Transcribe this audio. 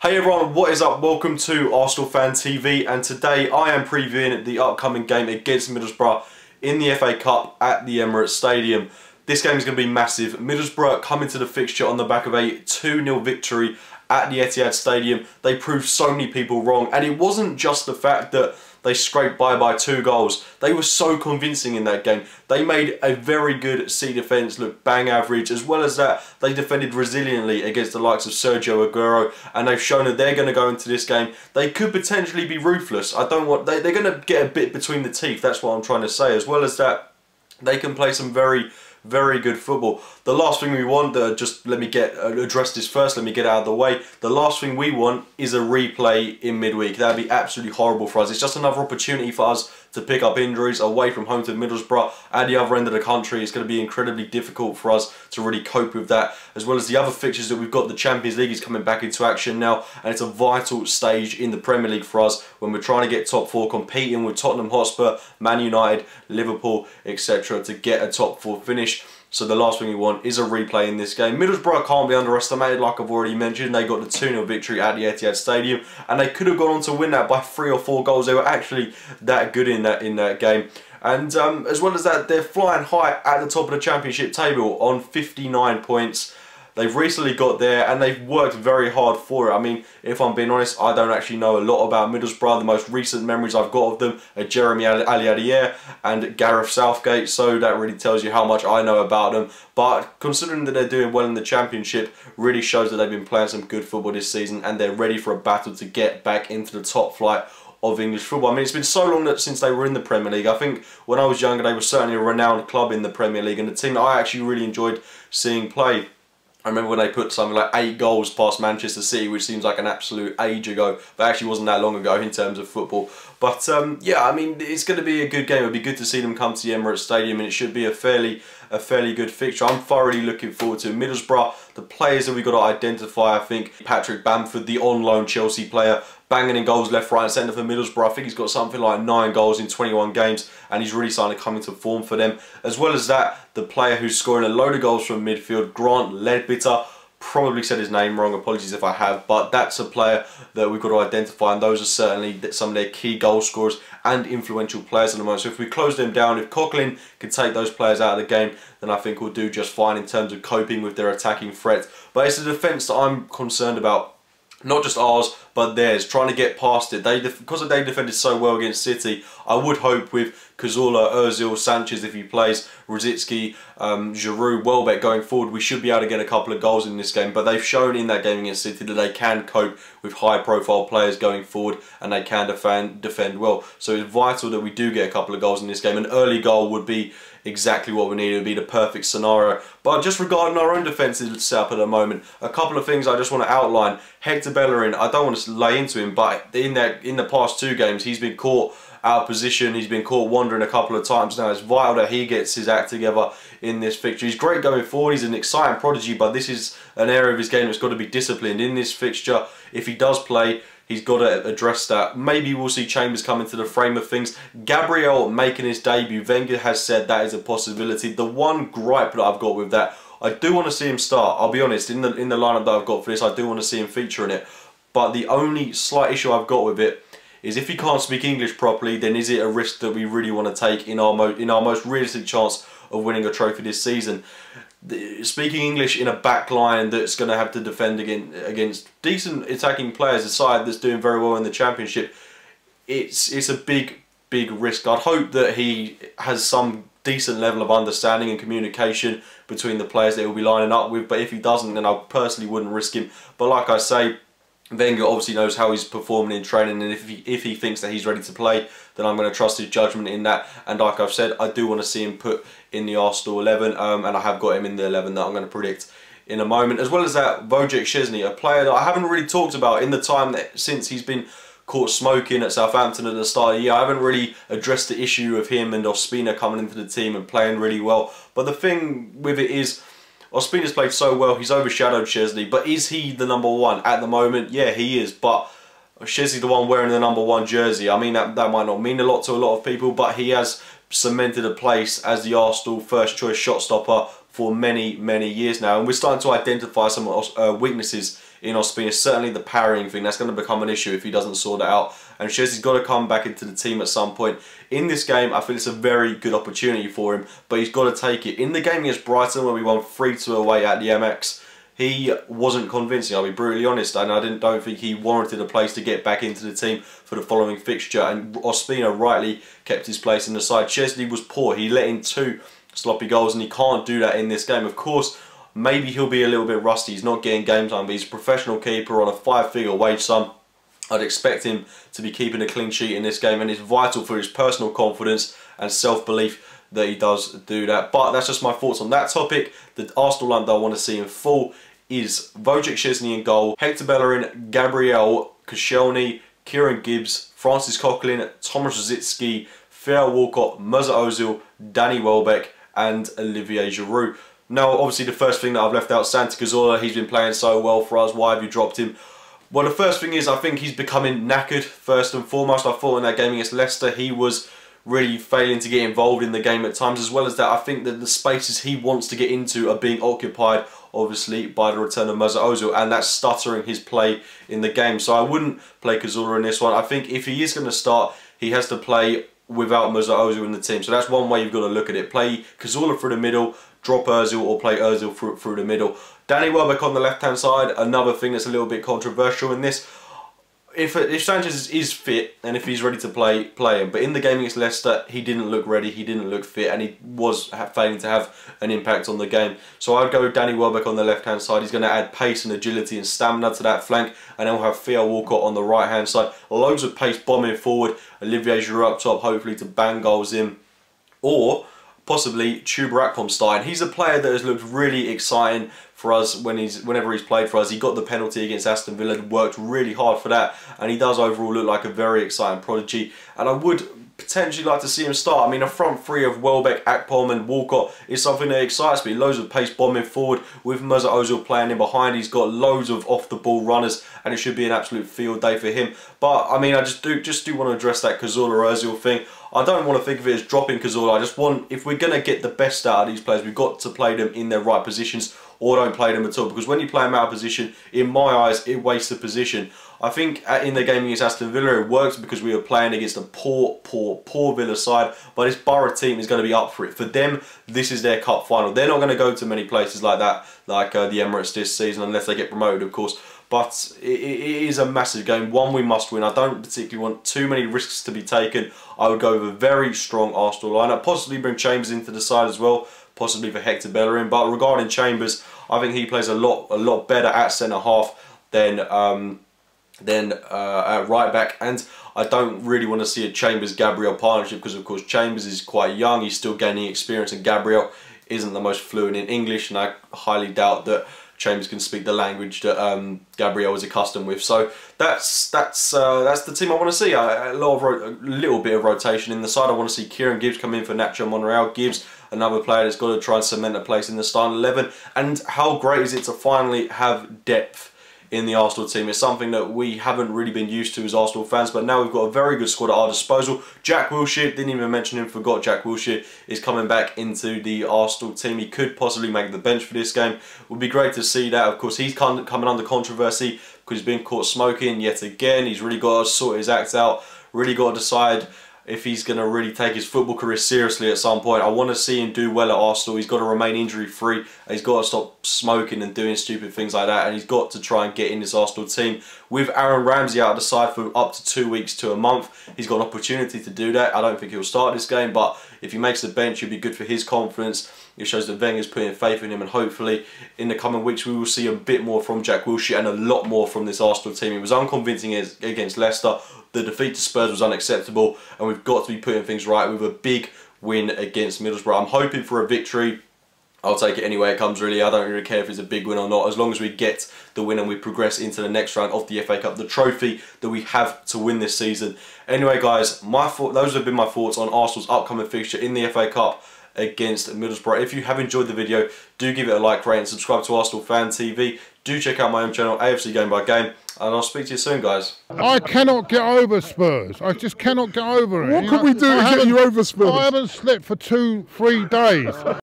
Hey everyone, what is up? Welcome to Arsenal Fan TV and today I am previewing the upcoming game against Middlesbrough in the FA Cup at the Emirates Stadium. This game is going to be massive. Middlesbrough come into the fixture on the back of a 2-0 victory at the Etihad Stadium. They proved so many people wrong and it wasn't just the fact that they scraped by by two goals. They were so convincing in that game. They made a very good C defence look bang average. As well as that, they defended resiliently against the likes of Sergio Aguero. And they've shown that they're going to go into this game. They could potentially be ruthless. I don't want... They, they're going to get a bit between the teeth. That's what I'm trying to say. As well as that, they can play some very very good football. The last thing we want, uh, just let me get uh, address this first, let me get out of the way. The last thing we want is a replay in midweek. That would be absolutely horrible for us. It's just another opportunity for us to pick up injuries away from home to Middlesbrough at the other end of the country. It's going to be incredibly difficult for us to really cope with that, as well as the other fixtures that we've got. The Champions League is coming back into action now, and it's a vital stage in the Premier League for us when we're trying to get top four, competing with Tottenham Hotspur, Man United, Liverpool, etc. to get a top four finish. So the last thing we want is a replay in this game. Middlesbrough can't be underestimated, like I've already mentioned. They got the 2-0 victory at the Etihad Stadium, and they could have gone on to win that by three or four goals. They were actually that good in that in that game. And um, as well as that, they're flying high at the top of the championship table on 59 points. They've recently got there and they've worked very hard for it. I mean, if I'm being honest, I don't actually know a lot about Middlesbrough. The most recent memories I've got of them are Jeremy Aliadiere and Gareth Southgate, so that really tells you how much I know about them. But considering that they're doing well in the Championship, really shows that they've been playing some good football this season and they're ready for a battle to get back into the top flight of English football. I mean, it's been so long that since they were in the Premier League. I think when I was younger, they were certainly a renowned club in the Premier League and a team that I actually really enjoyed seeing play. I remember when they put something like eight goals past Manchester City, which seems like an absolute age ago, but actually wasn't that long ago in terms of football. But um, yeah, I mean, it's going to be a good game. It'll be good to see them come to the Emirates Stadium, and it should be a fairly a fairly good fixture. I'm thoroughly looking forward to Middlesbrough. The players that we've got to identify, I think Patrick Bamford, the on-loan Chelsea player, banging in goals left, right and centre for Middlesbrough. I think he's got something like 9 goals in 21 games and he's really starting to come into form for them. As well as that, the player who's scoring a load of goals from midfield, Grant Leadbitter, probably said his name wrong, apologies if I have, but that's a player that we've got to identify and those are certainly some of their key goal scorers and influential players at the moment. So if we close them down, if Coquelin can take those players out of the game, then I think we'll do just fine in terms of coping with their attacking threat. But it's a defence that I'm concerned about not just ours, but theirs, trying to get past it. They Because they defended so well against City, I would hope with Cazorla, Ozil, Sanchez if he plays, Rosicky, um, Giroud, Welbeck going forward, we should be able to get a couple of goals in this game. But they've shown in that game against City that they can cope with high profile players going forward and they can defend, defend well. So it's vital that we do get a couple of goals in this game. An early goal would be exactly what we need. It would be the perfect scenario. But just regarding our own defensive setup at the moment, a couple of things I just want to outline. Hector Bellerin, I don't want to lay into him, but in that in the past two games, he's been caught out of position. He's been caught wandering a couple of times now. It's vital that he gets his act together in this fixture. He's great going forward. He's an exciting prodigy, but this is an area of his game that's got to be disciplined in this fixture. If he does play, he's got to address that. Maybe we'll see Chambers come into the frame of things. Gabriel making his debut, Wenger has said that is a possibility. The one gripe that I've got with that, I do want to see him start. I'll be honest, in the in the lineup that I've got for this, I do want to see him feature in it. But the only slight issue I've got with it is if he can't speak English properly, then is it a risk that we really want to take in our in our most realistic chance of winning a trophy this season? speaking English in a back line that's going to have to defend against, against decent attacking players, a side that's doing very well in the championship, it's it's a big big risk. I'd hope that he has some decent level of understanding and communication between the players that he'll be lining up with. But if he doesn't, then I personally wouldn't risk him. But like I say, Wenger obviously knows how he's performing in training and if he, if he thinks that he's ready to play then I'm going to trust his judgment in that. And like I've said I do want to see him put in the Arsenal 11 um, and I have got him in the 11 that I'm going to predict in a moment. As well as that Wojciech Szczesny a player that I haven't really talked about in the time that since he's been caught smoking at Southampton at the start of the year. I haven't really addressed the issue of him and Ospina coming into the team and playing really well. But the thing with it is Ospina's played so well, he's overshadowed Szczesny, but is he the number one at the moment? Yeah, he is, but Szczesny's the one wearing the number one jersey. I mean, that, that might not mean a lot to a lot of people, but he has cemented a place as the Arsenal first choice shot stopper for many, many years now. And we're starting to identify some uh, weaknesses in Ospina. Certainly the parrying thing, that's going to become an issue if he doesn't sort it out. And Szczesny's got to come back into the team at some point. In this game, I feel it's a very good opportunity for him, but he's got to take it. In the game against Brighton, where we won 3-2 away at the Amex, he wasn't convincing, I'll be brutally honest, and I didn't don't think he warranted a place to get back into the team for the following fixture, and Ospina rightly kept his place in the side. Szczesny was poor, he let in two sloppy goals, and he can't do that in this game. Of course, maybe he'll be a little bit rusty, he's not getting game time, but he's a professional keeper on a five-figure wage sum. I'd expect him to be keeping a clean sheet in this game, and it's vital for his personal confidence and self-belief that he does do that. But that's just my thoughts on that topic. The Arsenal line that I want to see in full is Wojciech Szczesny in goal, Hector Bellerin, Gabriel Koscielny, Kieran Gibbs, Francis Coquelin, Thomas Rosicky, Theo Walcott, Mesut Ozil, Danny Welbeck and Olivier Giroud. Now obviously the first thing that I've left out, Santi Cazorla, he's been playing so well for us, why have you dropped him? Well the first thing is I think he's becoming knackered first and foremost. I thought in that game against Leicester he was really failing to get involved in the game at times as well as that I think that the spaces he wants to get into are being occupied obviously by the return of Mesut Ozil and that's stuttering his play in the game so I wouldn't play Cazorla in this one I think if he is going to start he has to play without Mesut Ozil in the team. So that's one way you've got to look at it. Play Cazorla through the middle drop Ozil or play Ozil through, through the middle. Danny Welbeck on the left hand side another thing that's a little bit controversial in this if if Sanchez is fit and if he's ready to play, play him. But in the game against Leicester, he didn't look ready, he didn't look fit, and he was failing to have an impact on the game. So I'd go Danny Welbeck on the left-hand side. He's going to add pace and agility and stamina to that flank, and then we'll have Theo Walcott on the right-hand side. Loads of pace bombing forward. Olivier Giroud up top, hopefully to bang goals in. Or possibly Chuba Akpom starting. He's a player that has looked really exciting for us when he's whenever he's played for us. He got the penalty against Aston Villa, worked really hard for that, and he does overall look like a very exciting prodigy. And I would potentially like to see him start. I mean, a front three of Welbeck, Akpom and Walcott is something that excites me. Loads of pace bombing forward with Mesut Ozil playing in behind. He's got loads of off-the-ball runners and it should be an absolute field day for him. But, I mean, I just do just do want to address that Cazorla Ozil thing. I don't want to think of it as dropping Cazorla. I just want, if we're going to get the best out of these players, we've got to play them in their right positions or don't play them at all. Because when you play them out of position, in my eyes, it wastes the position. I think in the game against Aston Villa, it worked because we were playing against a poor, poor, poor Villa side. But this Boro team is going to be up for it. For them, this is their cup final. They're not going to go to many places like that, like uh, the Emirates this season, unless they get promoted, of course. But it, it is a massive game. One we must win. I don't particularly want too many risks to be taken. I would go with a very strong Arsenal lineup. Possibly bring Chambers into the side as well possibly for Hector Bellerin. But regarding Chambers, I think he plays a lot a lot better at centre half than um, than uh, at right back. And I don't really want to see a Chambers Gabriel partnership because of course Chambers is quite young. He's still gaining experience, and Gabriel isn't the most fluent in English, and I highly doubt that. Chambers can speak the language that um, Gabriel is accustomed with. So that's that's uh, that's the team I want to see. A, a lot of a little bit of rotation in the side. I want to see Kieran Gibbs come in for Nacho Monreal. Gibbs another player that's got to try and cement a place in the starting 11. And how great is it to finally have depth in the Arsenal team. It's something that we haven't really been used to as Arsenal fans, but now we've got a very good squad at our disposal. Jack Wilshere, didn't even mention him, forgot Jack Wilshere is coming back into the Arsenal team. He could possibly make the bench for this game. It would be great to see that. Of course, he's coming under controversy because he's been caught smoking yet again. He's really got to sort his act out, really got to decide if he's going to really take his football career seriously at some point. I want to see him do well at Arsenal. He's got to remain injury free. He's got to stop smoking and doing stupid things like that. And he's got to try and get in this Arsenal team. With Aaron Ramsey out of the side for up to two weeks to a month, he's got an opportunity to do that. I don't think he'll start this game, but if he makes the bench, it'll be good for his confidence. It shows that Wenger's putting faith in him, and hopefully in the coming weeks we will see a bit more from Jack Wilshere and a lot more from this Arsenal team. It was unconvincing against Leicester. The defeat to Spurs was unacceptable, and we've got to be putting things right with a big win against Middlesbrough. I'm hoping for a victory. I'll take it any way it comes really. I don't really care if it's a big win or not. As long as we get the win and we progress into the next round of the FA Cup, the trophy that we have to win this season. Anyway guys, my those have been my thoughts on Arsenal's upcoming fixture in the FA Cup against Middlesbrough. If you have enjoyed the video, do give it a like, rate and subscribe to Arsenal Fan TV. Do check out my own channel, AFC Game by Game. And I'll speak to you soon, guys. I cannot get over Spurs. I just cannot get over it. What can we do to get you over Spurs? I haven't slept for two, three days.